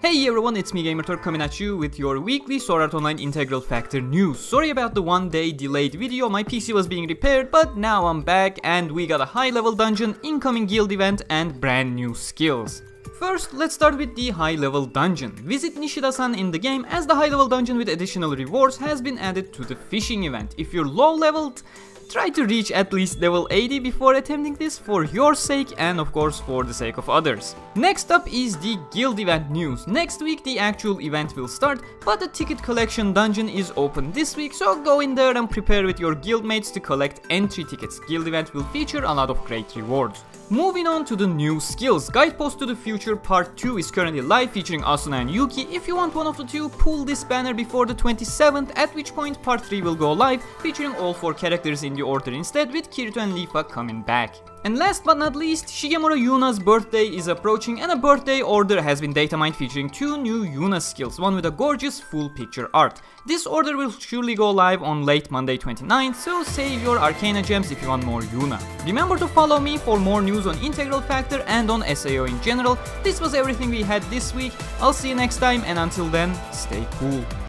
Hey everyone, it's me GamerTurk coming at you with your weekly Sword Art Online Integral Factor news. Sorry about the one day delayed video, my PC was being repaired, but now I'm back and we got a high level dungeon, incoming guild event and brand new skills. First, let's start with the high level dungeon. Visit Nishida-san in the game as the high level dungeon with additional rewards has been added to the fishing event. If you're low leveled, Try to reach at least level 80 before attempting this for your sake and of course for the sake of others. Next up is the guild event news. Next week the actual event will start, but the ticket collection dungeon is open this week, so go in there and prepare with your guildmates to collect entry tickets. Guild event will feature a lot of great rewards. Moving on to the new skills, Guidepost to the Future Part 2 is currently live featuring Asuna and Yuuki. If you want one of the two, pull this banner before the 27th, at which point Part 3 will go live featuring all 4 characters in the order instead with Kirito and Leafa coming back. And last but not least, Shigemura Yuna's birthday is approaching and a birthday order has been data mined featuring two new Yuna skills, one with a gorgeous full picture art. This order will surely go live on late Monday 29th, so save your Arcana gems if you want more Yuna. Remember to follow me for more news on Integral Factor and on SAO in general. This was everything we had this week, I'll see you next time and until then, stay cool.